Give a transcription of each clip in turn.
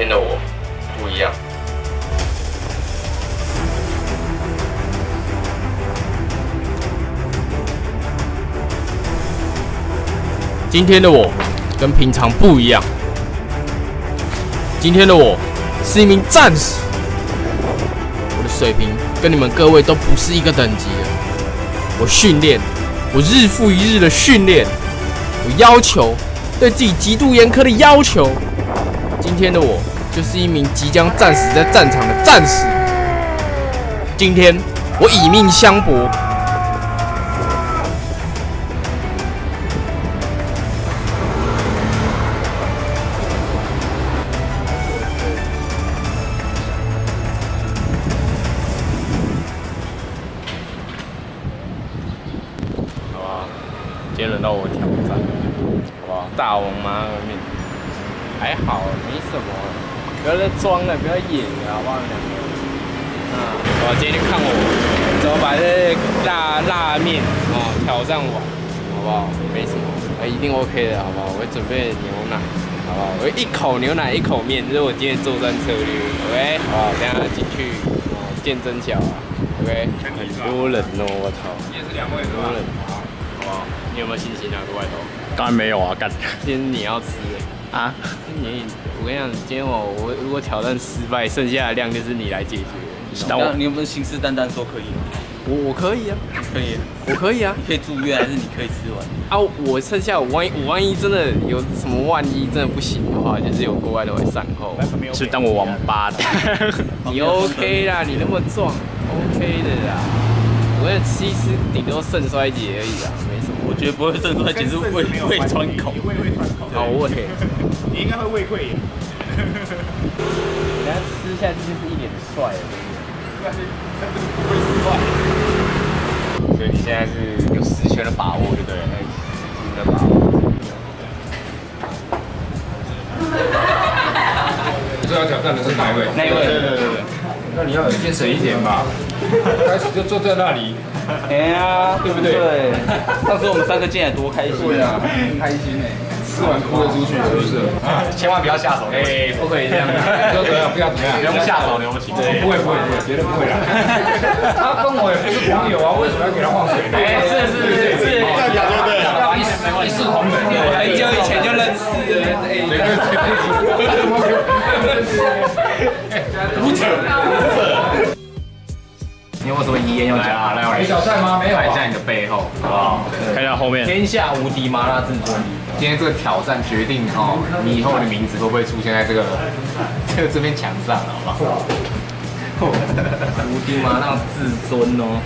今天的我不一样。今天的我跟平常不一样。今天的我是一名战士。我的水平跟你们各位都不是一个等级的。我训练我日复一日的训练。我要求对自己极度严苛的要求。今天的我就是一名即将战死在战场的战士。今天我以命相搏。好吧，今天轮到我挑战，好不好？大王麻辣面，还好，没什么，不要再装了，不要演了，好不好？两个，啊，我，今天就看我怎么把这辣辣面啊挑战完，好不好？没什么，呃，一定 OK 的，好不好？我会准备牛奶，好不好？我会一口牛奶一口面，这是我今天作战策略，OK？好，等下进去啊见真巧啊，OK？很多人哦，我操！今天是两位很多人。好不好？你有没有信心啊？各外头，当然没有啊，干今天你要吃欸啊！你，我跟你讲，今天我我如果挑战失败，剩下的量就是你来解决。当我你有没有信誓旦旦说可以？我我可以啊，可以，我可以啊。你可以住院还是你可以吃完？啊，我剩下我万一我万一真的有什么万一真的不行的话，就是有国外的会善后。是当我王八蛋。你 OK 啦，你那么壮，OK 的啦。我跟你吃一吃，顶多肾衰竭而已啦，没什么。我觉得不会肾衰竭，是胃胃穿孔。胃胃穿孔，好胃，你应该会胃溃疡。等下吃下去就是一脸帅了。但是但是不会失败。所以你现在是有十全的把握，就对了，十全的把握。最要挑战的是哪一位？那一位对对对对。那你要有精神一点吧。开始就坐在那里。哎呀，对不对对。到时候我们三个进来多开心。对啊，很开心哎。吃完哭了出去，是不是？啊，千万不要下手，哎，不可以这样不。要？不要怎么样？不用下手留情。不会不会不会，绝对不会啦。他跟我也不是朋友啊，为什么要给他放水呢？哎，是是是是，要讲对不对？要一视一视同仁。很久以前就认识了，哎，对对对。无耻，你有没有什么遗言要讲啊？来，没小菜吗？没有。看一下你的背后，好不好？看一下后面。天下无敌麻辣至尊。今天这个挑战决定哦，你以后的名字会不会出现在这个 这个这边墙上，好不好？无敌麻辣至尊哦，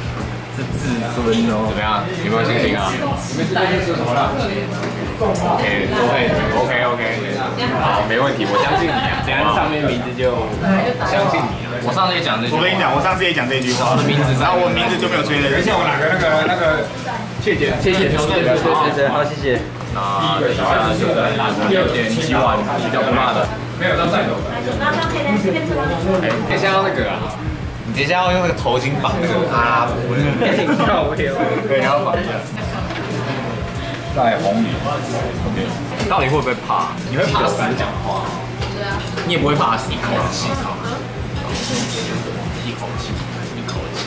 是至尊哦。怎么样？有没有信心啊？你们这边是什么了？OK OK OK OK，好，没问题，我相信你啊。等下上面名字就相信你了。我上次也讲这句话，我跟你讲，我上次也讲这句话，我的名字然后我名字就没有出现在。等一下，我拿个那个那个谢谢谢谢对对对对对，好，谢谢。那等一下就是六点七碗比较不辣的。没有到带走。哎，等一下要那个啊，你等一下要用那个头巾绑那个阿拉伯那个。对，你要绑一下。带红米，你到底会不会怕？你会怕死讲话？你也不会怕死一口气好吗？一口气，一口气，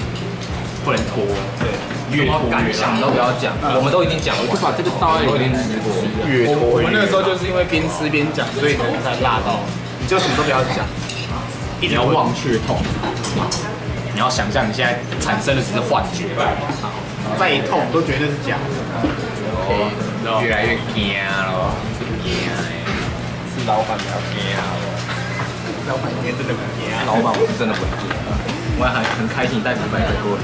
不能拖。对，越拖越想都不要讲，我们都已经讲了，就把这个倒在里面吃过。越拖越。我们那个时候就是因为边吃边讲，所以才辣到。你就什么都不要讲，一直要忘却痛。你要想象你现在产生的只是幻觉，再一痛都觉得是假的。越来越惊了，惊哎！是老板比较惊了，老板今天真的不惊。老板我是真的不惊，我还很开心带你们回过来。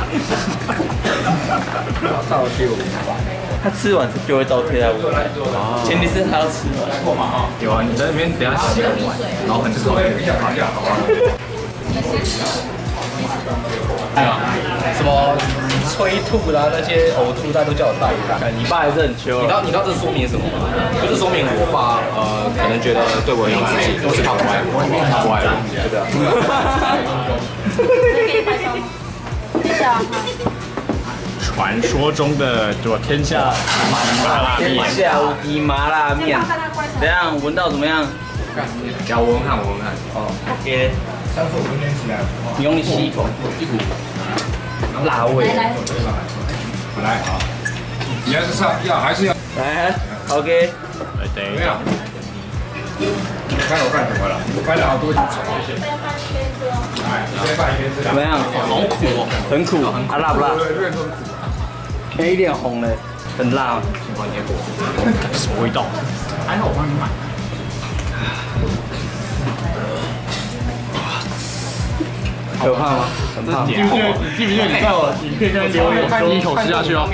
倒贴我他吃完就会倒贴在我前提是他要吃完。有啊，你在那边等下洗完，然后很臭，好吧？对啊，什么催吐啦，那些呕吐，他都叫我带一带。你爸还是很秋你知道你知道这说明什么吗？就是说明我爸呃，可能觉得对我很有自信，都是他乖，我他乖了，对的。传说中的就天下麻辣天面，下无敌麻辣面，怎样？闻到怎么样？要闻看，闻看。哦，OK。上次我们练起来，你用力吸一口，一股辣味。来好，你还是上要还是要。来，OK。哎，等一下，看我干什么了？我翻了好多集草，谢谢。哎，怎么样？好苦哦，很苦，啊辣不辣？对，这个都是苦。有一点红的，很辣吗？什么味道？还好我帮你买。可怕吗？很怕。记不记得？你记不记得你在我影片下面留言说一口吃下去哦？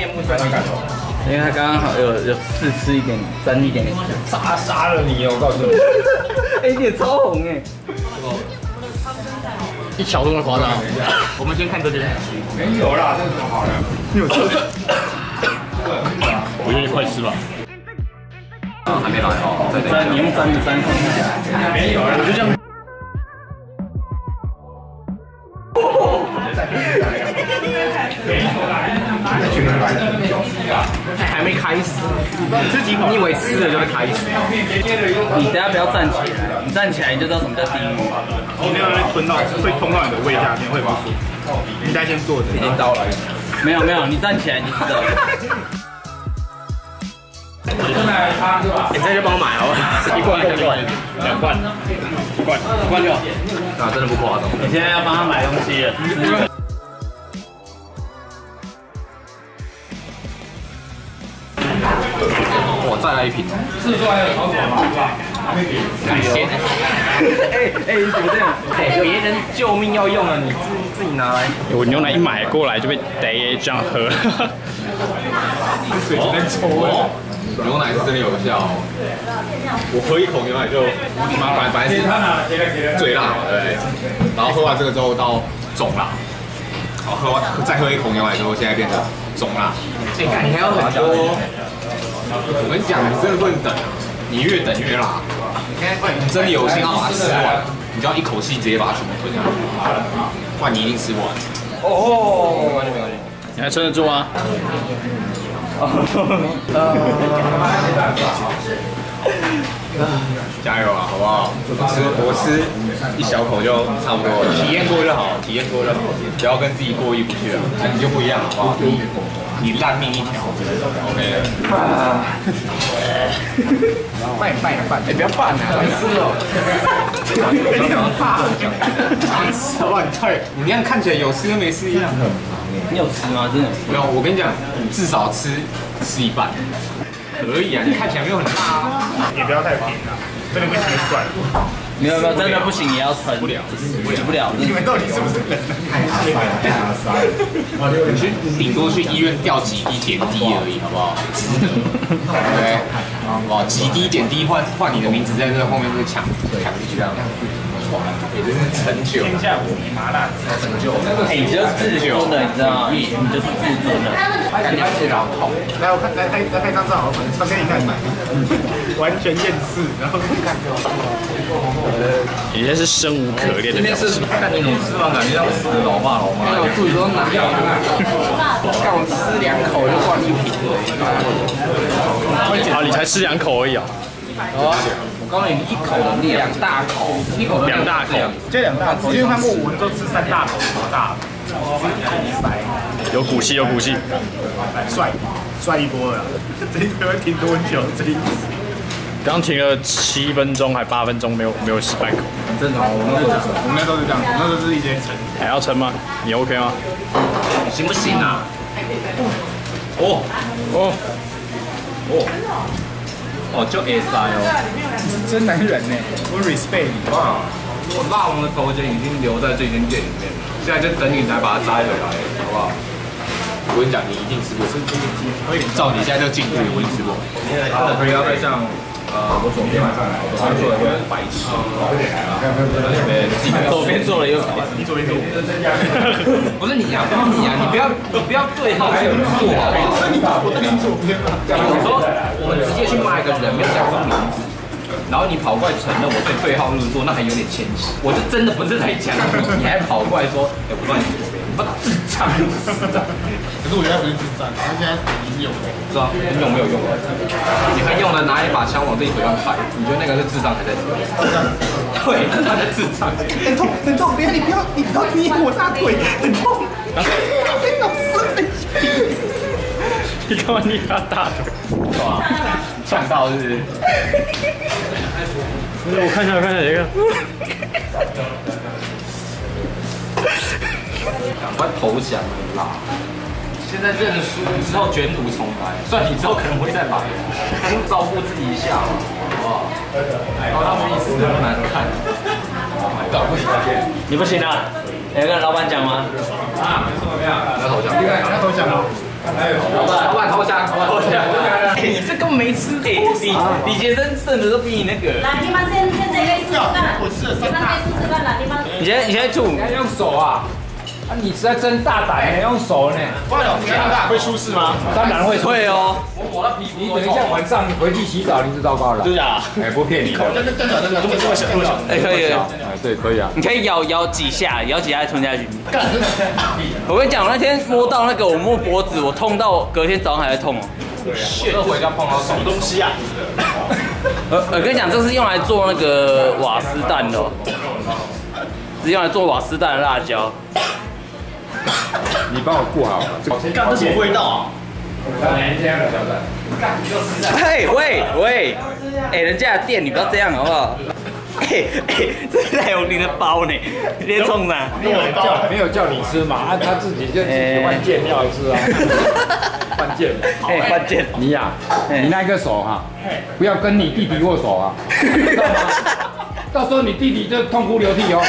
因为他刚刚好有有试吃一点，沾一点点。杀杀了你哦！我告诉你，哎，脸超红哎！一小都那么夸张。我们先看这边，没有啦，这是什么好的？我愿意快吃吧。还没来哦，再等沾你用沾的沾口。没有啦，我就这样。还没开始，自己你以为吃了就会开始？你等下不要站起来，你站起来你就知道什么叫地狱。你那个会吞到，会通到你的胃下面，会不舒服。你应该先坐着。已经到了。没有没有，你站起来你就知道了。你这就帮我买好不好？一罐一罐，两罐，一罐一罐就好。啊，真的不夸张。你现在要帮他买东西了。一瓶。是说还有炒什么吗？感谢。哎哎，你怎么这样？哎，别人救命要用了，你自自己拿来。我牛奶一买过来就被得这样喝。水只能抽哦。牛奶是真的有效、我喝一口牛奶就无敌麻烦，反正是最辣嘛，对不对？然后喝完这个之后到中辣，好喝完再喝一口牛奶之后，现在变成中辣。哎，你还有很多。我跟你讲，你真的不能等，你越等越辣。你真的有心要把它吃完，你就要一口气直接把它全部吞下去，不然你一定吃不完。哦，没关系没关系。你还撑得住吗？加油啊，好不好？我吃我吃一小口就差不多了，体验过就好，体验过就好，不要跟自己过意不去了，那你就不一样，好不好？你你烂命一条，OK。拌拌拌，哎，不要拌啊，白痴哦。你很怕，吃好不好？你太你那样看起来有吃跟没吃一样。你有吃吗？真的？没有，我跟你讲，至少吃吃一半，可以啊。你看起来没有很辣啊。也不要太平啊，真的不行就算了。没有没有，真的不行也要撑，不了，止不了。你们到底是不是人？太塞了，太塞了。你去顶多去医院吊几滴点滴而已，好不好？对，好不好？几滴点滴换换你的名字在这后面这个抢抢进去这样。也就是成就。天下无敌麻辣成就。哎，你就是自尊的，你知道吗？你就是自尊的。感觉是老痛。来，我看来拍来拍张照，我传给你看。完全厌世，然后看。你这是生无可恋的表情。看你怎么吃完，感觉像死老爸老妈。我肚子都难看看我吃两口就灌一瓶好，你才吃两口而已啊。哦，我告诉你，一口两大口，一口两大口，这两大口。我之前看过，我们都吃三大口，多大？有骨气，有骨气，帅，帅一波了。这一会停多久？这一刚停了七分钟还八分钟，没有没有失败口。正常，我们我们那都是这样，那都是一些撑，还要撑吗？你 OK 吗？行不行啊？哦哦哦。哦，就 S I 哦，你是真男人呢，我 respect 你哇！我霸王的头衔已经留在这间店里面了，现在就等你来把它摘回来，好不好？我跟你讲，你一定吃过，照你现在这个进度，你一定吃过。他的不要再像呃，我左边做了一个白痴，左边做了一个白痴，你左边坐，不是你呀，不是你呀，你不要你不要对号入座好不好？我在你左边。我说我们直接去骂一个人，没有讲出名字，然后你跑过来承认我对对号入座，那还有点牵强。我就真的不是在讲你，你还跑过来说，哎，我断你左边，你不智障，可是我原来不是智障，他现在已经有了。是啊，你有没有用啊？你还用了拿一把枪往自己腿上开，你觉得那个是智障还是智障？对，他的智障。很痛，很痛！不要，你不要，你不要捏我大腿，很痛。老师，你干嘛捏他大腿？呛到是不是？我看一下，我看一下，一个。赶快投降了啦！现在认输之后卷土重来，算你之后可能会再来，照顾自己一下嘛，好不好？好他们一死那么难看，搞不起来。你不行啊？要跟老板讲吗？要投降，要投降了。老板，老板投降，投降。你这个没吃哎，李李杰生剩的都比你那个。来，你们现现在可以试试看。我吃了你们可以试试看了，你们。你现在你现在吐，你要用手啊！啊，你实在真大胆，你用手呢？哇，加拿大会出事吗？当然会会哦。我抹到皮肤你等一下晚上回去洗澡，你就糟糕了。对啊。哎，不骗你的。真的真的真的这么这么小这么小。哎，可以。哎，对，可以啊。你可以咬咬几下，咬几下再吞下去。我跟你讲，我那天摸到那个，我摸脖子，我痛到隔天早上还在痛哦。这回家碰到什么东西啊？呃，我跟你讲，这是用来做那个瓦斯蛋的哦，是用来做瓦斯蛋的辣椒。你帮我顾好。干这什么味道啊？嘿，喂喂，哎，人家的店你不要这样好不好？哎哎，这是赖永林的包呢，你在冲啥？没有叫没有叫你吃嘛，啊，他自己就自己换件料吃啊，换件。哎，换件。你呀，你那个手哈，不要跟你弟弟握手啊，知道吗？到时候你弟弟就痛哭流涕哦。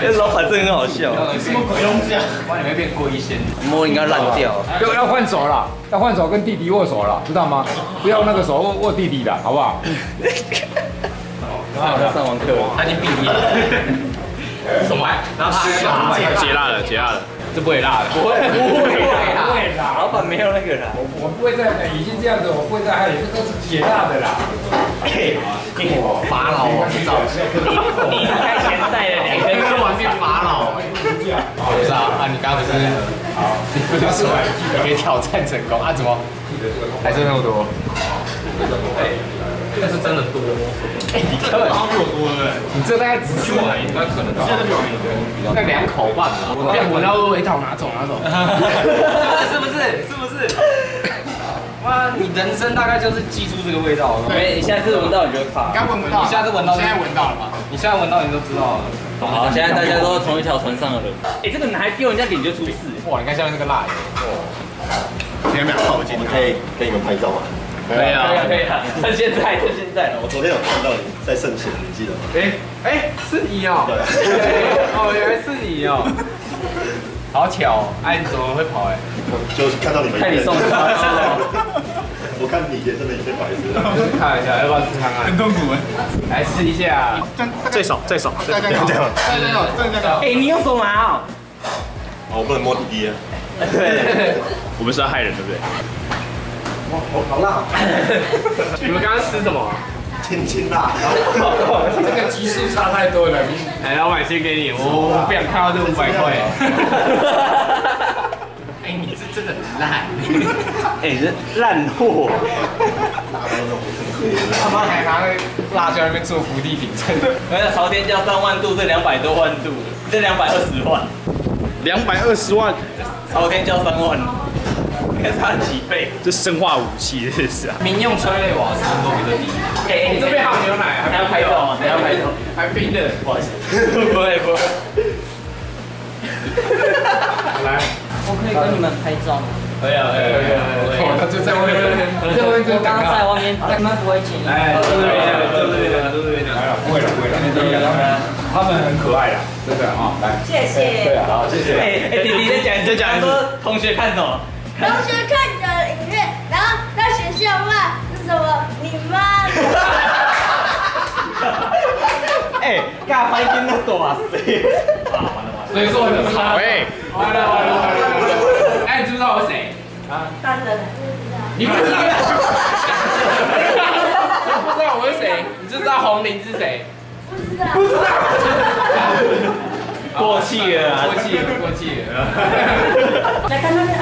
这老板真的很好笑，什么鬼东西啊？哇，你会变龟仙。摸应该烂掉。要要换手了，要换手跟弟弟握手了，知道吗？不要那个手握握弟弟的，好不好？他 上完课，他已经毕业了。什么？然后他结辣了，结辣了。这不会辣的，不会不会不会辣，老板没有那个啦。我我不会再，已经这样子，我不会再害你，这都是解辣的啦。法老王造你开钱带了两你根跟玩变法老。不是啊，啊你刚刚不是，你不是说你可以挑战成功啊？怎么还剩那么多？哎，这个是真的多。哎，你根本比我多对你这大概只是我应该可能现在比我多，那两口半了。我闻到味道，拿走 拿走。是不是？是不是？哇，你人生大概就是记住这个味道了。没，你下次闻到你就怕。刚闻不到，你下次闻到，现在闻到了吗？你现在闻到你就知道了。好，现在大家都是同一条船上的人。哎，这个还丢人家脸就出事。哇，你看下面这个辣油。前面靠近，你可以给你们拍照吗？可以啊，可以啊，趁现在，趁现在。我昨天有看到你在圣贤，你记得吗？哎哎，是你哦。对。哦，原来是你哦。好巧，哎，你怎么会跑哎？就是看到你们。看你送的。我看你也真的有些白痴。看一下，要不要试看看？很痛苦哎。来试一下。最少最少。哎，你用手拿哦。哦，我不能摸弟弟啊。对。我们是要害人，对不对？哇，好辣！你们刚刚吃什么？天青辣。这个级数差太多了。来，老板先给你，我不想看到这五百块。哎，你是真的很烂。哎，这烂货。他妈还拿那辣椒那边做伏地挺身。那朝天椒三万度，这两百多万度，这两百二十万。两百二十万，朝天椒三万，应该差几倍？这生化武器，这是啊。民用催泪瓦斯都比这低。哎，这边还有牛奶，还要拍照吗？还要拍照？还冰的，不好意思。不会不会。来，我可以跟你们拍照。吗？可以啊，可以可以可以。他就在外面，在外面我刚刚在外面，你们不会介意。哎，都这边讲，都这边讲，都这边讲。来了，不会了，不会了。他们很可爱的，真的啊，来。谢谢。对啊，好，谢谢。哎哎，弟弟在讲，在讲说同学看什么？同学看的影片，然后在学校骂是什么？你妈！哎，干拍金那多啊？谁？所以说你差。喂。完了完了完了！哎，你知不知道我是谁？啊？当然了，你不知道？不知道我是谁？你知不知道红林是谁？不知道。不知道。过气了，过气了，过气了。来看那边，来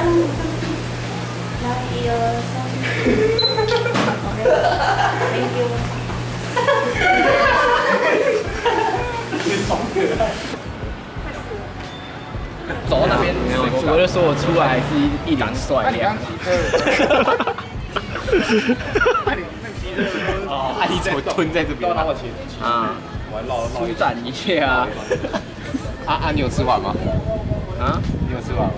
一二三。Thank you。走到那边，水过我就说我出来是一一脸帅亮。哦，啊，你怎么蹲在这边？啊，舒展一切啊！啊啊，你有吃完吗？啊，你有吃完吗？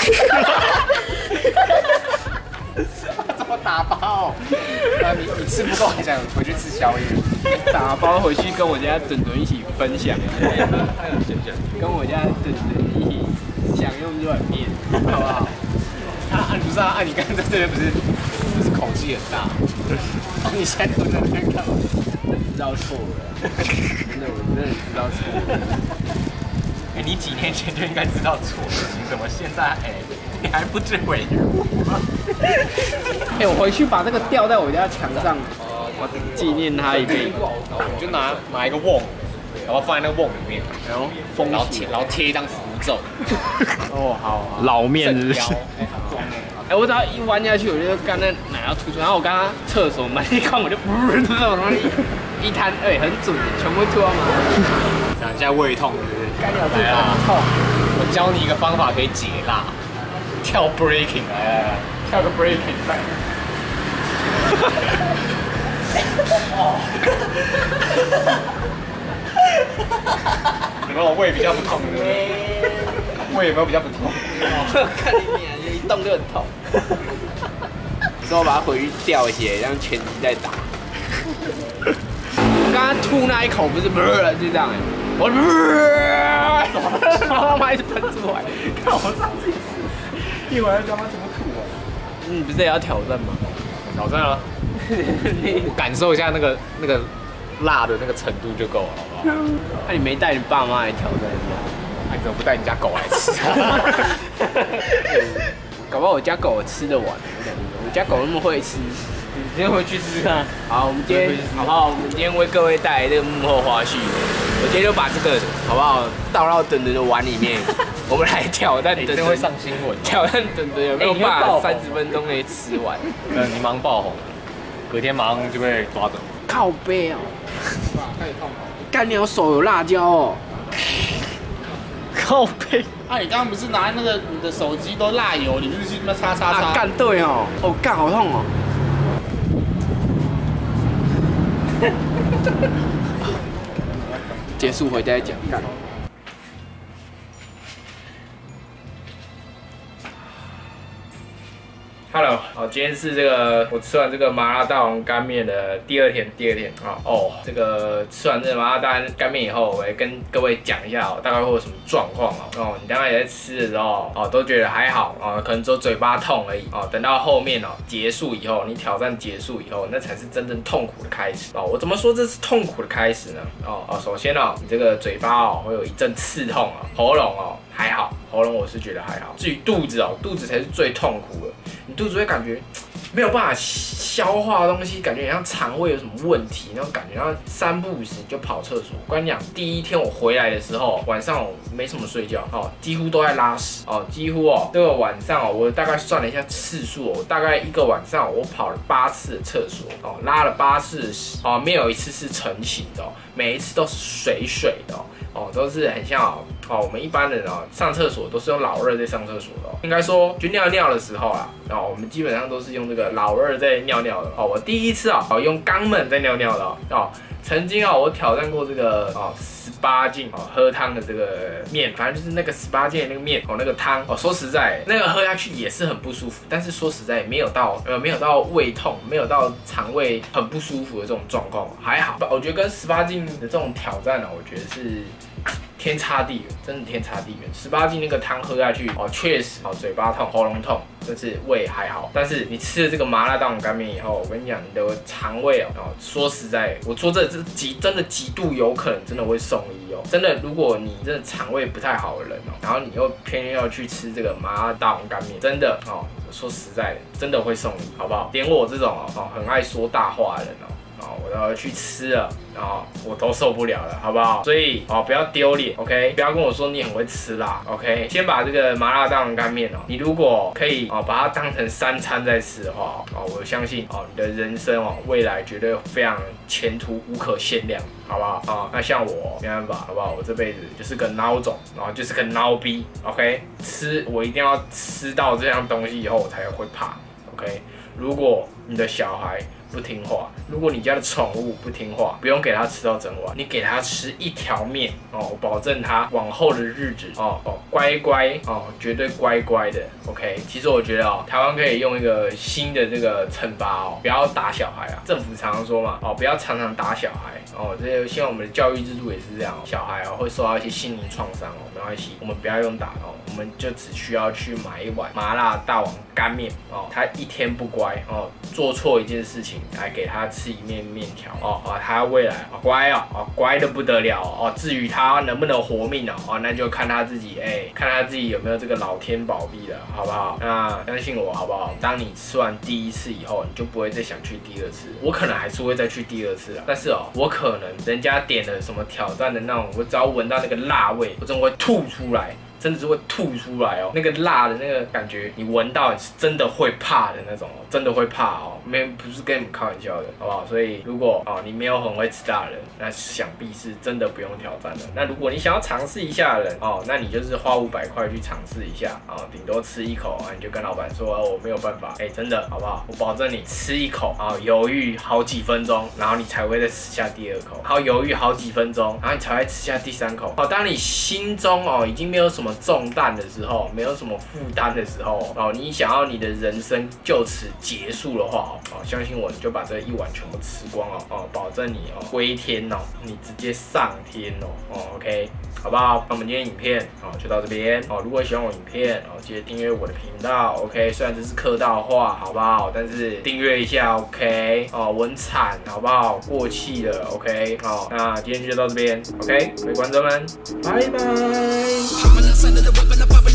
怎么打包？啊，你你吃不够还想回去吃宵夜？打包回去跟我家墩墩一起分享跟我家墩墩一起享用软面，好不好？啊啊，不是啊，啊，你刚刚在这边不是不是口气很大？啊，你现在蹲在那边干嘛？知道错了，真的，我真的知道错了。哎，你几年前就应该知道错了，你怎么现在哎，你还不知悔悟吗？哎，我回去把这个吊在我家墙上，我纪念他一辈子。你就拿拿一个瓮，然后放在那个瓮里面，然后封然后贴然后贴一张符咒，哦，好好。老面是不是标？哎，我只要一弯下去，我就干那奶要吐出来。然后我刚刚厕所门一关，我就不是这种东西一摊，哎，很准，全部吐到马桶。这样现在胃痛是不是？干掉来啊痛，我教你一个方法可以解辣，跳 breaking 来来来，跳个 breaking 来。有没有胃比较不痛？胃有没有比较不痛？看你脸，一动就很痛。之后把它回去吊起来，让拳击再打。我刚刚吐那一口不是不是就这样哎、我不是，他妈一直喷出来，看我上次一会儿他妈怎么吐啊？你不是也要挑战吗？挑战啊！我感受一下那个那个辣的那个程度就够了，好不好？那、你没带你爸妈来挑战一下？哎，你怎么不带你家狗来吃？搞不好我家狗吃得完，我讲真的我家狗那么会吃。你今天回去试试看。好，我们今天好好？我们今天为各位带来这个幕后花絮。我今天就把这个好不好倒到等等的碗里面，我们来挑战等等真会上新闻，挑战等等有没有哎你会办法三十分钟内吃完？呃，你忙爆红，隔天马上就被抓走。靠背哦，太痛了干你有手有辣椒哦，靠背啊，你刚刚不是拿那个你的手机都辣油，你不是去那擦擦啊，擦？干对哦，哦干好痛哦。结束回家再讲干。Hello，好，今天是这个我吃完这个麻辣大王干面的第二天，第二天啊哦，这个吃完这个麻辣大干面以后，我来跟各位讲一下哦，大概会有什么状况哦哦，你刚刚也在吃的时候哦，都觉得还好哦，可能只有嘴巴痛而已哦，等到后面哦结束以后，你挑战结束以后，那才是真正痛苦的开始哦。我怎么说这是痛苦的开始呢？哦哦，首先哦，你这个嘴巴哦会有一阵刺痛哦，喉咙哦还好，喉咙我是觉得还好，至于肚子哦，肚子才是最痛苦的。你肚子会感觉没有办法消化东西，感觉好像肠胃有什么问题那种感觉，然后三不五时就跑厕所。我跟你讲，第一天我回来的时候，晚上我没什么睡觉哦，几乎都在拉屎哦，几乎哦，这个晚上哦，我大概算了一下次数哦，我大概一个晚上我跑了八次的厕所哦，拉了八次的屎哦，没有一次是成型的哦，每一次都是水水的哦。哦，都是很像哦，哦，我们一般人哦上厕所都是用老二在上厕所的、哦，应该说就尿尿的时候啊，哦，我们基本上都是用这个老二在尿尿的哦。我第一次啊、哦，用肛门在尿尿的哦，哦曾经啊、我挑战过这个哦十八禁哦喝汤的这个面，反正就是那个十八禁的那个面哦那个汤哦，说实在，那个喝下去也是很不舒服，但是说实在没有到呃没有到胃痛，没有到肠胃很不舒服的这种状况，还好。我觉得跟十八禁的这种挑战呢、我觉得是。天差地远，真的天差地远。十八斤那个汤喝下去，哦，确实哦，嘴巴痛、喉咙痛，但是胃还好。但是你吃了这个麻辣大碗干面以后，我跟你讲，你的肠胃哦，哦，说实在，我说这这极真的极度有可能真的会送医哦。真的，如果你真的肠胃不太好的人哦，然后你又偏偏要去吃这个麻辣大碗干面，真的哦，说实在的，真的会送医，好不好？点我这种哦哦很爱说大话的人哦。我都要去吃了，然后我都受不了了，好不好？所以哦，不要丢脸，OK？不要跟我说你很会吃辣，OK？先把这个麻辣大王干面哦，你如果可以哦，把它当成三餐在吃的话哦，我相信哦，你的人生哦，未来绝对非常前途无可限量，好不好？啊，那像我没办法，好不好？我这辈子就是个孬种，然后就是个孬逼，OK？吃我一定要吃到这样东西以后，我才会怕，OK？如果你的小孩不听话，如果你家的宠物不听话，不用给它吃到整碗，你给它吃一条面哦，我保证它往后的日子哦哦乖乖哦，绝对乖乖的。OK，其实我觉得哦，台湾可以用一个新的这个惩罚哦，不要打小孩啊。政府常常说嘛哦，不要常常打小孩哦，这些希望我们的教育制度也是这样，小孩哦会受到一些心灵创伤哦，没关系，我们不要用打哦，我们就只需要去买一碗麻辣大王干面哦，他一天不乖哦，做错一件事情。来给他吃一面面条哦哦，他未来啊乖哦哦乖的不得了哦。至于他能不能活命哦哦，那就看他自己哎，看他自己有没有这个老天保庇了，好不好？那相信我好不好？当你吃完第一次以后，你就不会再想去第二次。我可能还是会再去第二次啊，但是哦，我可能人家点了什么挑战的那种，我只要闻到那个辣味，我真的会吐出来。真的是会吐出来哦，那个辣的那个感觉，你闻到是真的会怕的那种哦，真的会怕哦，没不是跟你们开玩笑的，好不好？所以如果哦你没有很会吃辣的人，那想必是真的不用挑战的。那如果你想要尝试一下的人哦，那你就是花五百块去尝试一下啊，顶多吃一口啊，你就跟老板说哦我没有办法，哎真的好不好？我保证你吃一口啊，犹豫好几分钟，然后你才会再吃下第二口，好犹豫好几分钟，然后你才会吃下第三口。好，当你心中哦已经没有什么。重担的时候，没有什么负担的时候哦，你想要你的人生就此结束的话哦，相信我，你就把这一碗全部吃光哦哦，保证你哦归天哦，你直接上天哦哦，OK，好不好？那我们今天影片哦就到这边哦，如果喜欢我影片哦，记得订阅我的频道，OK，虽然这是客套话，好不好？但是订阅一下，OK，哦，文惨好不好？过气了，OK，好，那今天就到这边，OK，各位观众们，拜拜。Under of the weapon, the puppet.